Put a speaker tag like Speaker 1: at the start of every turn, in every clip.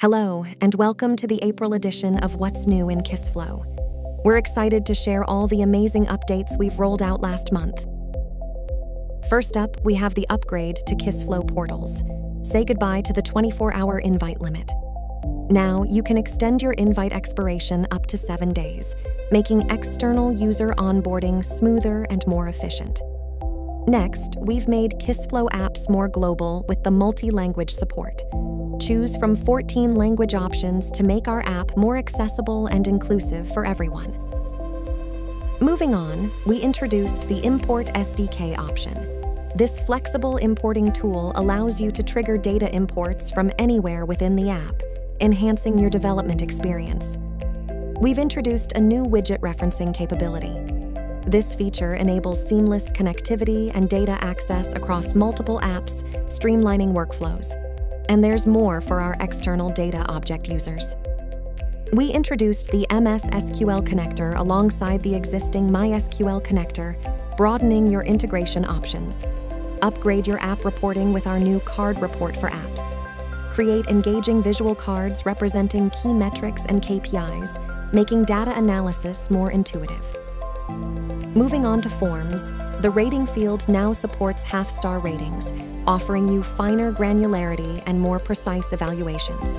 Speaker 1: Hello, and welcome to the April edition of What's New in Kissflow. We're excited to share all the amazing updates we've rolled out last month. First up, we have the upgrade to Kissflow portals. Say goodbye to the 24 hour invite limit. Now, you can extend your invite expiration up to seven days, making external user onboarding smoother and more efficient. Next, we've made Kissflow apps more global with the multi language support choose from 14 language options to make our app more accessible and inclusive for everyone. Moving on, we introduced the Import SDK option. This flexible importing tool allows you to trigger data imports from anywhere within the app, enhancing your development experience. We've introduced a new widget referencing capability. This feature enables seamless connectivity and data access across multiple apps, streamlining workflows and there's more for our external data object users. We introduced the MS SQL connector alongside the existing MySQL connector, broadening your integration options. Upgrade your app reporting with our new card report for apps. Create engaging visual cards representing key metrics and KPIs, making data analysis more intuitive. Moving on to forms, the rating field now supports half-star ratings, offering you finer granularity and more precise evaluations.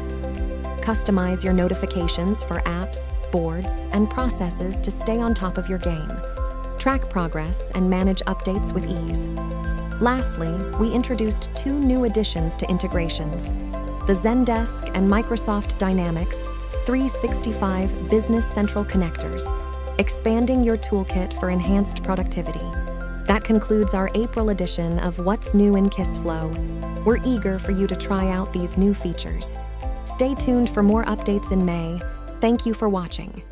Speaker 1: Customize your notifications for apps, boards, and processes to stay on top of your game. Track progress and manage updates with ease. Lastly, we introduced two new additions to integrations the Zendesk and Microsoft Dynamics 365 Business Central connectors, expanding your toolkit for enhanced productivity. That concludes our April edition of What's New in Kissflow. We're eager for you to try out these new features. Stay tuned for more updates in May. Thank you for watching.